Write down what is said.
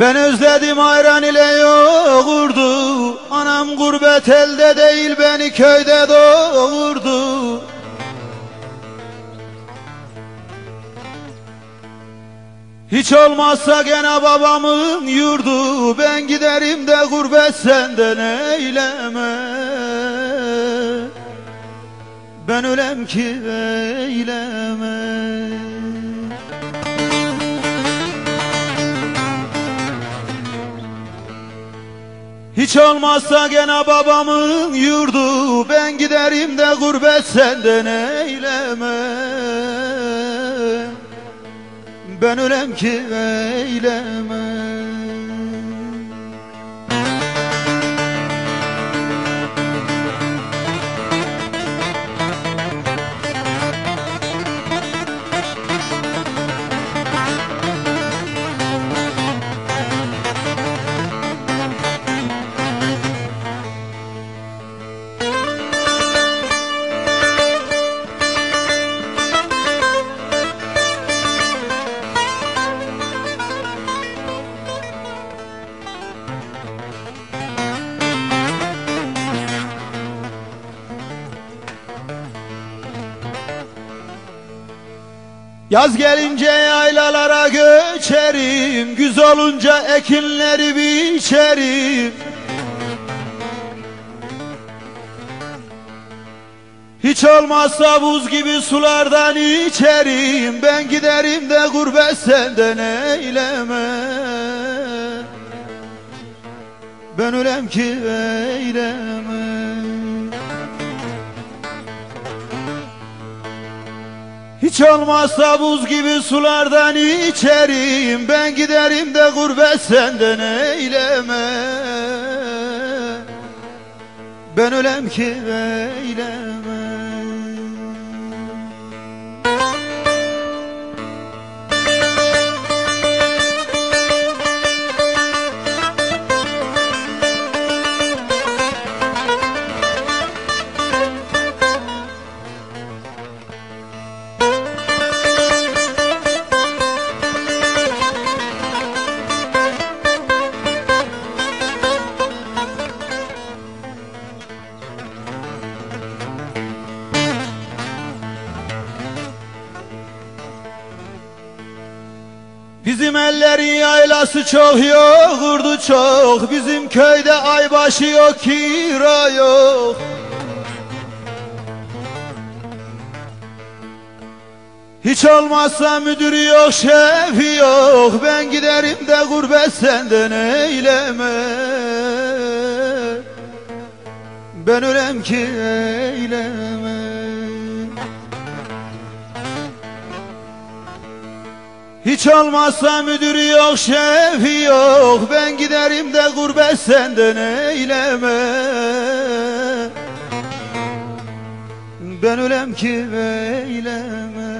Ben özledim ayran ile yoğurdu. Anam gurbet elde değil beni köyde doğurdu. Hiç olmazsa gene babamın yurdu. Ben giderim de gurbet senden eyleme. Ben ölem ki eyleme Hiç olmazsa gene babamın yurdu. Ben giderim de gurbet senden eyleme. Ben ölem ki eyleme Yaz gelince yaylalara göçerim Güz olunca ekinleri biçerim. Hiç olmazsa buz gibi sulardan içerim Ben giderim de gurbet senden eyleme. Ben ölem ki eyleme Hiç olmazsa buz gibi sulardan içerim. Ben giderim de gurbet senden eyleme. Ben ölem ki eyleme Bizim ellerin yaylası çok yoğurdu çok. Bizim köyde aybaşı yok kira yok. Hiç olmazsa müdürü yok şefi yok. Ben giderim de gurbet senden eyleme. Ben ölem ki eyleme Hiç olmazsa müdürü yok şefi yok. Ben giderim de gurbet senden eyleme. Ben ölem ki eyleme